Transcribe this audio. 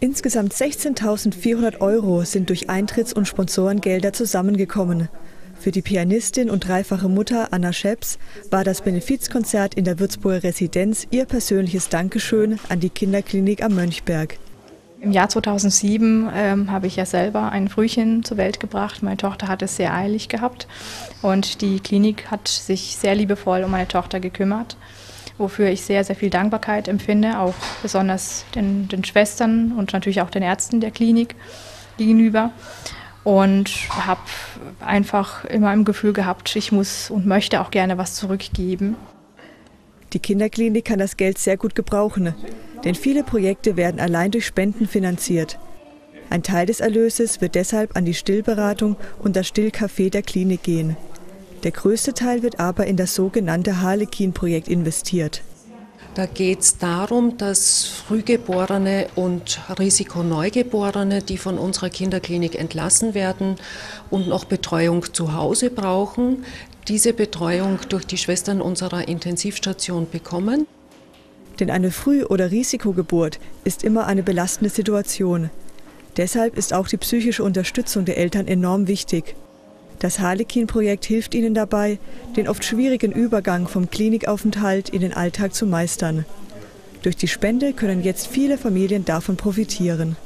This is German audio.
Insgesamt 16.400 Euro sind durch Eintritts- und Sponsorengelder zusammengekommen. Für die Pianistin und dreifache Mutter Anna Scheps war das Benefizkonzert in der Würzburger Residenz ihr persönliches Dankeschön an die Kinderklinik am Mönchberg. Im Jahr 2007 ähm, habe ich ja selber ein Frühchen zur Welt gebracht. Meine Tochter hat es sehr eilig gehabt und die Klinik hat sich sehr liebevoll um meine Tochter gekümmert wofür ich sehr, sehr viel Dankbarkeit empfinde, auch besonders den, den Schwestern und natürlich auch den Ärzten der Klinik gegenüber. Und habe einfach immer im Gefühl gehabt, ich muss und möchte auch gerne was zurückgeben. Die Kinderklinik kann das Geld sehr gut gebrauchen, denn viele Projekte werden allein durch Spenden finanziert. Ein Teil des Erlöses wird deshalb an die Stillberatung und das Stillcafé der Klinik gehen. Der größte Teil wird aber in das sogenannte Harlekin-Projekt investiert. Da geht es darum, dass Frühgeborene und Risikoneugeborene, die von unserer Kinderklinik entlassen werden und noch Betreuung zu Hause brauchen, diese Betreuung durch die Schwestern unserer Intensivstation bekommen. Denn eine Früh- oder Risikogeburt ist immer eine belastende Situation. Deshalb ist auch die psychische Unterstützung der Eltern enorm wichtig. Das Harlekin-Projekt hilft ihnen dabei, den oft schwierigen Übergang vom Klinikaufenthalt in den Alltag zu meistern. Durch die Spende können jetzt viele Familien davon profitieren.